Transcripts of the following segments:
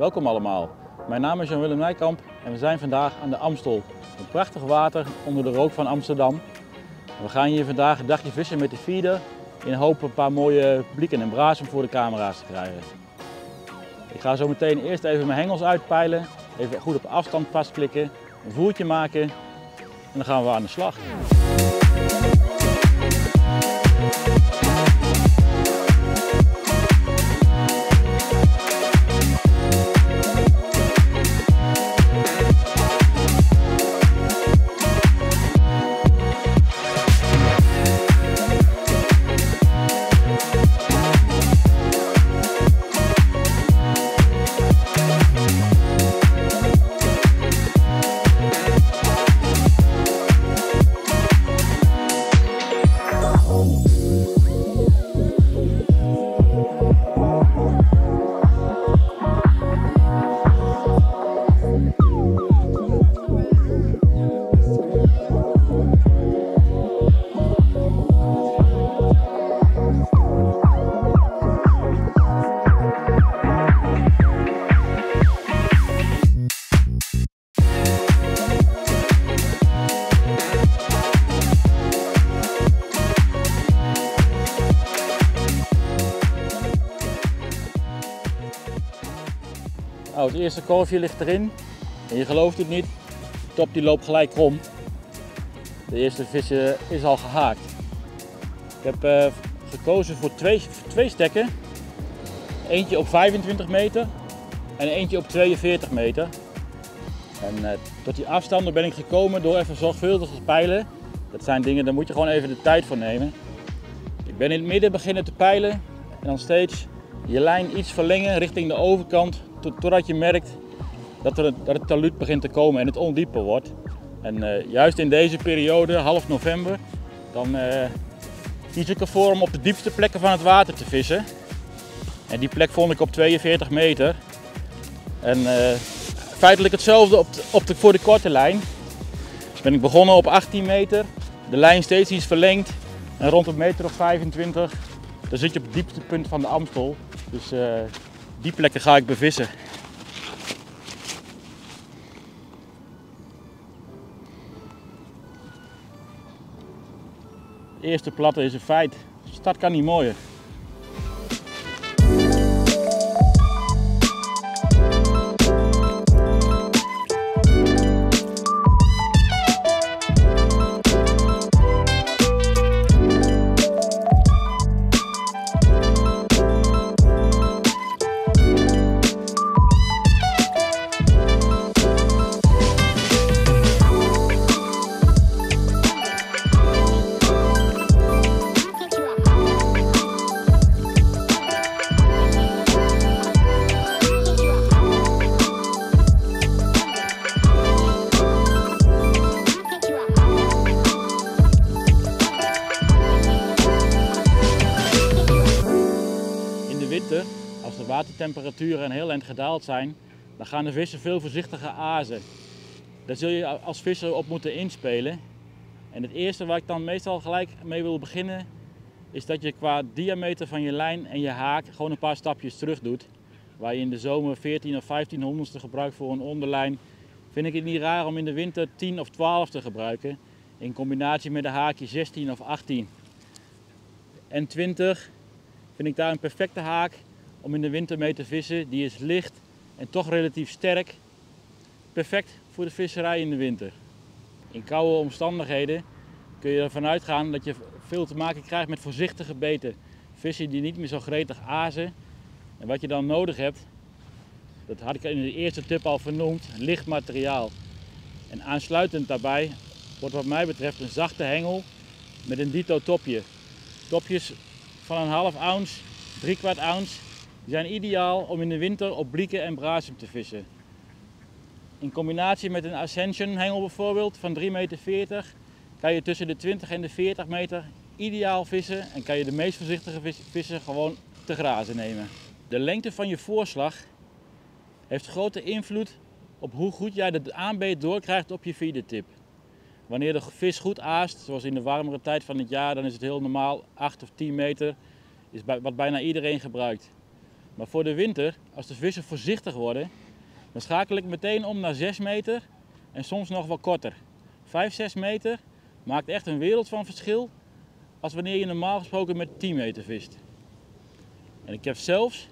Welkom allemaal. Mijn naam is Jan-Willem Nijkamp en we zijn vandaag aan de Amstel. Een prachtig water onder de rook van Amsterdam. We gaan hier vandaag een dagje vissen met de feeder in hoop een paar mooie blikken en brazen voor de camera's te krijgen. Ik ga zo meteen eerst even mijn hengels uitpeilen, even goed op afstand vastklikken, een voertje maken en dan gaan we aan de slag. Eerste korfje ligt erin en je gelooft het niet, top die loopt gelijk krom. De eerste visje is al gehaakt. Ik heb uh, gekozen voor twee, twee stekken. Eentje op 25 meter en eentje op 42 meter. En uh, tot die afstanden ben ik gekomen door even zorgvuldig te peilen. Dat zijn dingen, daar moet je gewoon even de tijd voor nemen. Ik ben in het midden beginnen te peilen en dan steeds je lijn iets verlengen richting de overkant totdat je merkt dat, er, het taluut begint te komen en het ondieper wordt. En uh, juist in deze periode, half november, dan uh, kies ik ervoor om op de diepste plekken van het water te vissen. En die plek vond ik op 42 meter. En uh, feitelijk hetzelfde op op de, voor de korte lijn. Dus ben ik begonnen op 18 meter, de lijn steeds iets verlengd. En rond een meter of 25, dan zit je op het diepste punt van de Amstel. Dus die plekken ga ik bevissen. De eerste platte is een feit. De stad kan niet mooier. De watertemperaturen heel eind gedaald zijn, dan gaan de vissen veel voorzichtiger azen. Daar zul je als visser op moeten inspelen. En het eerste waar ik dan meestal gelijk mee wil beginnen, is dat je qua diameter van je lijn en je haak gewoon een paar stapjes terug doet. Waar je in de zomer 14 of 15 honderdste gebruikt voor een onderlijn, vind ik het niet raar om in de winter 10 of 12 te gebruiken. In combinatie met een haakje 16 of 18. En 20 vind ik daar een perfecte haak om in de winter mee te vissen. Die is licht en toch relatief sterk. Perfect voor de visserij in de winter. In koude omstandigheden kun je ervan uitgaan dat je veel te maken krijgt met voorzichtige beten. Vissen die niet meer zo gretig azen. En wat je dan nodig hebt, dat had ik in de eerste tip al vernoemd, licht materiaal. En aansluitend daarbij wordt wat mij betreft een zachte hengel met een dito topje. Topjes van een half ounce, drie kwart ounce die zijn ideaal om in de winter op blieken en brasem te vissen. In combinatie met een Ascension hengel bijvoorbeeld van 3,40 meter kan je tussen de 20 en de 40 meter ideaal vissen en kan je de meest voorzichtige vissen gewoon te grazen nemen. De lengte van je voorslag heeft grote invloed op hoe goed jij de aanbeet doorkrijgt op je feedertip. Wanneer de vis goed aast, zoals in de warmere tijd van het jaar, dan is het heel normaal 8 of 10 meter, is wat bijna iedereen gebruikt. Maar voor de winter, als de vissen voorzichtig worden, dan schakel ik meteen om naar 6 meter en soms nog wel korter. 5, 6 meter maakt echt een wereld van verschil als wanneer je normaal gesproken met 10 meter vist. En ik heb zelfs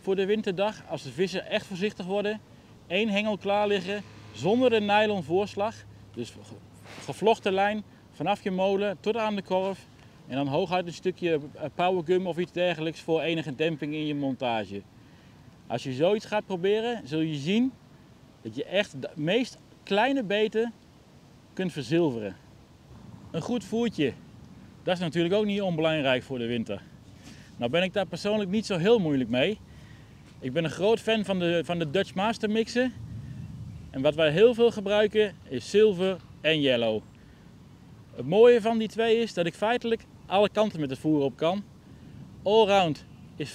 voor de winterdag, als de vissen echt voorzichtig worden, één hengel klaar liggen zonder een nylon voorslag. Dus gevlochten lijn vanaf je molen tot aan de korf. En dan hooguit een stukje eh, powergum of iets dergelijks voor enige demping in je montage. Als je zoiets gaat proberen, zul je zien dat je echt de meest kleine beten kunt verzilveren. Een goed voertje, dat is natuurlijk ook niet onbelangrijk voor de winter. Nou ben ik daar persoonlijk niet zo heel moeilijk mee. Ik ben een groot fan van de, van de Dutch Master mixen. En wat wij heel veel gebruiken is zilver en yellow. Het mooie van die twee is dat ik feitelijk alle kanten met het voer op kan. Allround is 50-50.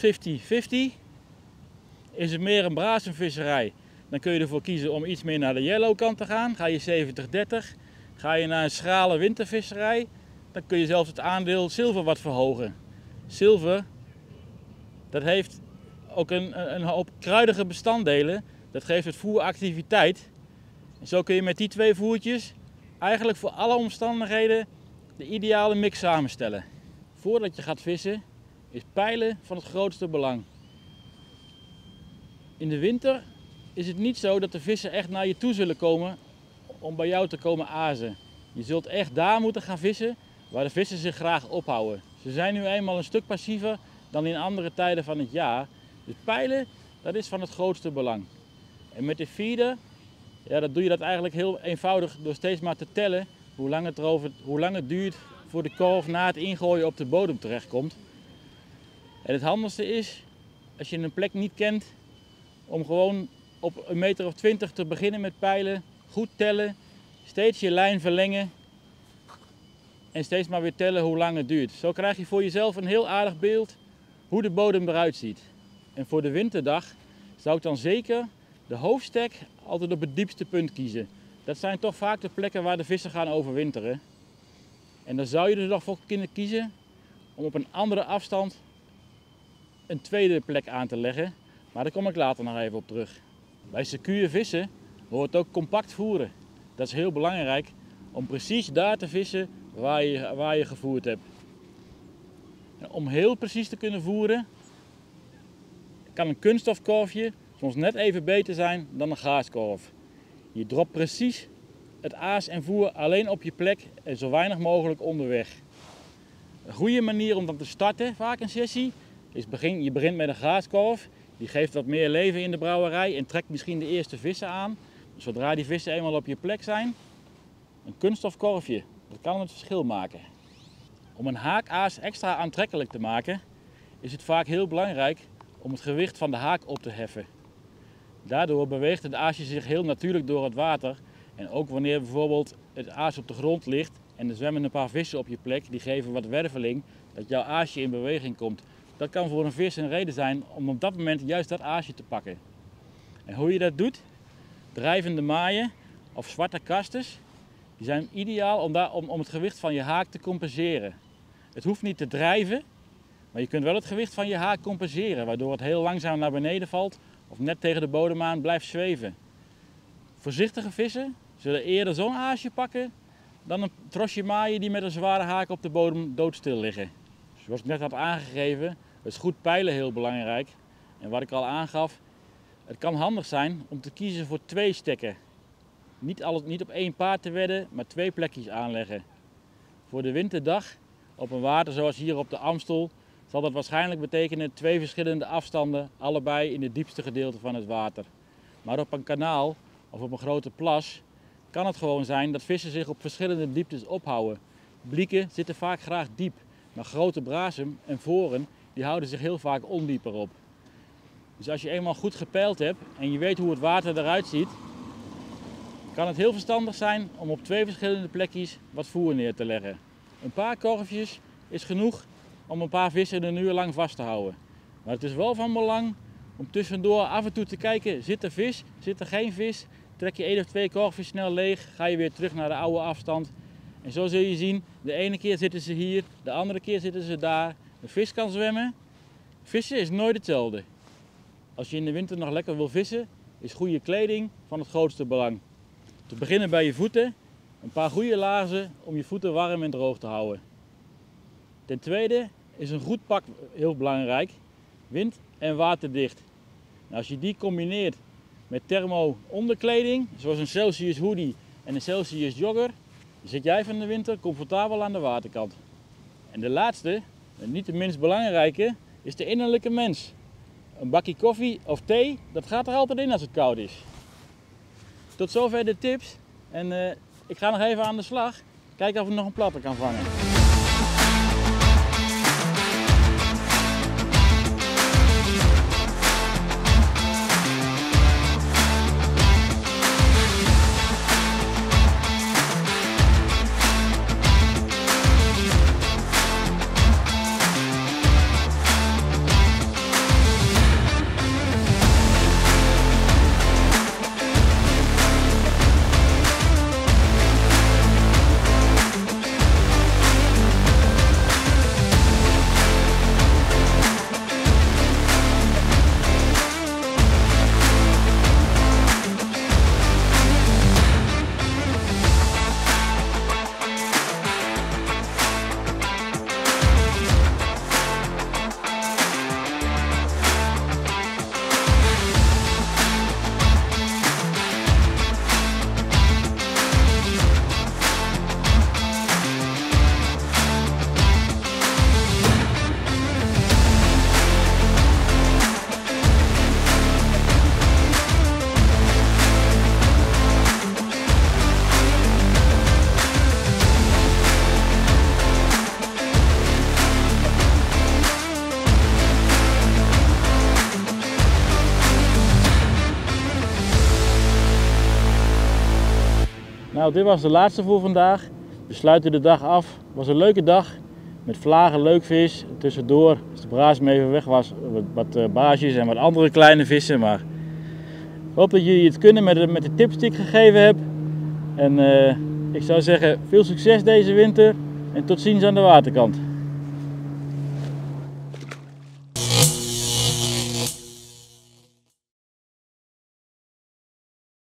Is het meer een brazenvisserij, dan kun je ervoor kiezen om iets meer naar de yellow kant te gaan. Ga je 70-30. Ga je naar een schrale wintervisserij, dan kun je zelfs het aandeel zilver wat verhogen. Zilver, dat heeft ook een, een hoop kruidige bestanddelen. Dat geeft het voer activiteit. En zo kun je met die twee voertjes eigenlijk voor alle omstandigheden de ideale mix samenstellen. Voordat je gaat vissen is peilen van het grootste belang. In de winter is het niet zo dat de vissen echt naar je toe zullen komen om bij jou te komen azen. Je zult echt daar moeten gaan vissen waar de vissen zich graag ophouden. Ze zijn nu eenmaal een stuk passiever dan in andere tijden van het jaar. Dus peilen, dat is van het grootste belang. En met de feeder, ja, dat doe je dat eigenlijk heel eenvoudig door steeds maar te tellen hoe lang het, erover, hoe lang het duurt voor de korf na het ingooien op de bodem terechtkomt. En het handigste is, als je een plek niet kent, om gewoon op een meter of twintig te beginnen met peilen. Goed tellen, steeds je lijn verlengen en steeds maar weer tellen hoe lang het duurt. Zo krijg je voor jezelf een heel aardig beeld hoe de bodem eruit ziet. En voor de winterdag zou ik dan zeker de hoofdstek altijd op het diepste punt kiezen. Dat zijn toch vaak de plekken waar de vissen gaan overwinteren. En dan zou je er nog voor kunnen kiezen om op een andere afstand een tweede plek aan te leggen. Maar daar kom ik later nog even op terug. Bij secure vissen hoort ook compact voeren. Dat is heel belangrijk om precies daar te vissen waar je, waar je gevoerd hebt. En om heel precies te kunnen voeren, kan een kunststofkorfje soms net even beter zijn dan een gaaskorf. Je dropt precies het aas en voer alleen op je plek en zo weinig mogelijk onderweg. Een goede manier om dan te starten, vaak een sessie, is begin, je begint met een gaaskorf. Die geeft wat meer leven in de brouwerij en trekt misschien de eerste vissen aan. Zodra die vissen eenmaal op je plek zijn, een kunststofkorfje, dat kan het verschil maken. Om een haakaas extra aantrekkelijk te maken, is het vaak heel belangrijk om het gewicht van de haak op te heffen. Daardoor beweegt het aasje zich heel natuurlijk door het water. En ook wanneer bijvoorbeeld het aas op de grond ligt en er zwemmen een paar vissen op je plek, die geven wat werveling, dat jouw aasje in beweging komt. Dat kan voor een vis een reden zijn om op dat moment juist dat aasje te pakken. En hoe je dat doet? Drijvende maaien of zwarte kastes, die zijn ideaal om, daar, om, om het gewicht van je haak te compenseren. Het hoeft niet te drijven, maar je kunt wel het gewicht van je haak compenseren, waardoor het heel langzaam naar beneden valt of net tegen de bodem aan blijft zweven. Voorzichtige vissen zullen eerder zo'n aasje pakken dan een trosje maaien die met een zware haak op de bodem doodstil liggen. Zoals ik net had aangegeven, is goed peilen heel belangrijk. En wat ik al aangaf, het kan handig zijn om te kiezen voor twee stekken. Niet, alles, niet op één paard te wedden, maar twee plekjes aanleggen. Voor de winterdag op een water zoals hier op de Amstel zal dat waarschijnlijk betekenen twee verschillende afstanden, allebei in het diepste gedeelte van het water. Maar op een kanaal of op een grote plas kan het gewoon zijn dat vissen zich op verschillende dieptes ophouden. Blieken zitten vaak graag diep, maar grote brasem en voren die houden zich heel vaak ondieper op. Dus als je eenmaal goed gepeild hebt en je weet hoe het water eruit ziet, kan het heel verstandig zijn om op twee verschillende plekjes wat voer neer te leggen. Een paar korfjes is genoeg om een paar vissen een uur lang vast te houden. Maar het is wel van belang om tussendoor af en toe te kijken, zit er vis, zit er geen vis? Trek je één of twee korfjes snel leeg, ga je weer terug naar de oude afstand. En zo zul je zien, de ene keer zitten ze hier, de andere keer zitten ze daar. De vis kan zwemmen. Vissen is nooit hetzelfde. Als je in de winter nog lekker wil vissen, is goede kleding van het grootste belang. Te beginnen bij je voeten, een paar goede laarzen om je voeten warm en droog te houden. Ten tweede is een goed pak heel belangrijk, wind- en waterdicht. Nou, als je die combineert met thermo onderkleding, zoals een Celsius hoodie en een Celsius jogger, zit jij van de winter comfortabel aan de waterkant. En de laatste, en niet de minst belangrijke, is de innerlijke mens. Een bakje koffie of thee, dat gaat er altijd in als het koud is. Tot zover de tips en uh, ik ga nog even aan de slag. Kijken of ik nog een platter kan vangen. Nou, dit was de laatste voor vandaag. We sluiten de dag af. Het was een leuke dag met vlagen, leuk vis. Tussendoor, als de braas me even weg was, wat, uh, baasjes en wat andere kleine vissen. Maar ik hoop dat jullie het kunnen met de, met de tips die ik gegeven heb. En uh, ik zou zeggen, veel succes deze winter en tot ziens aan de waterkant.